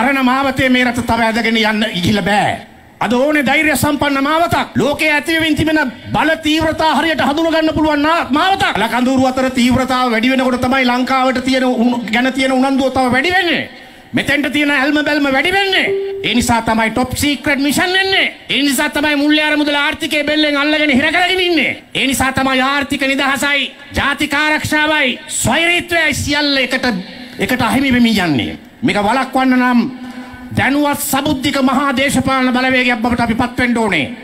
පරණ මාවතේ මේ රට තව ඇදගෙන යන්න ඉගිල බෑ. අද ඕනේ ධෛර්ය සම්පන්න මාවතක්. ලෝකයේ ඇතිවෙමින් තිබෙන බල තීව්‍රතා හරියට හඳුනගන්න පුළුවන් නා- මාවතක්. ලකඳුරු අතර තීව්‍රතාව වැඩි වෙනකොට තමයි ලංකාවට තියෙන උණු- ගැන තියෙන උනන්දුව තව වැඩි වෙන්නේ. මෙතෙන්ට තියෙන ඇල්ම බැල්ම වැඩි වෙන්නේ. ඒ නිසා තමයි টොප් සීක්‍රට් මිෂන් එන්නේ. ඒ නිසා තමයි මුල්‍ය අරමුදල ආර්ථිකයේ බෙල්ලෙන් අල්ලගෙන හිර කරගෙන ඉන්නේ. ඒ නිසා තමයි ආර්ථික නිදහසයි, ජාතික ආරක්ෂාවයි, ස්වෛරීත්වයයි සියල්ල එකට එකට අහිමි වෙමින් යන්නේ. මේක වළක්වන්න නම් දැනුවත් සබුද්ධික මහා දේශපාලන බලවේගයක් බවට අපි පත් වෙන්න ඕනේ.